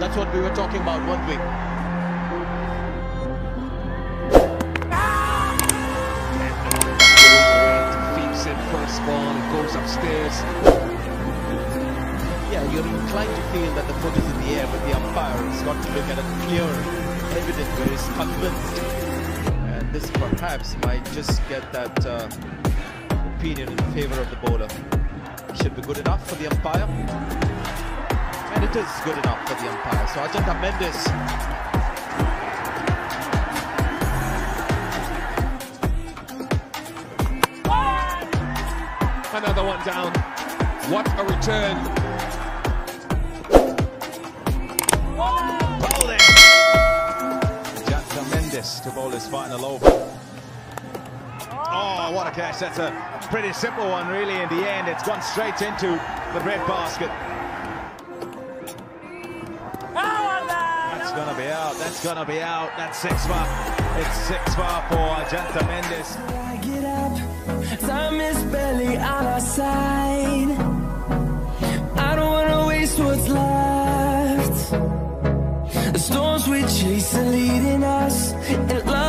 That's what we were talking about, weren't we? Feeds in first ball, it goes upstairs. Yeah, you're inclined to feel that the foot is in the air, but the umpire has got to look at it clear, evident where he's convinced. And this perhaps might just get that uh, opinion in favor of the bowler. Should be good enough for the umpire. And it is good enough for the umpire. So Ajantha Mendis Another one down. What a return. Bowling. Janta Mendis to bowl his final over. Oh, what a catch. That's a pretty simple one, really, in the end. It's gone straight into the bread basket. That's going to be out. That's going to be out. That's six far. It's six far for Janta Mendis. I get up, time is barely on our side. I don't wanna waste what's left. The storms we chase are leading us, and love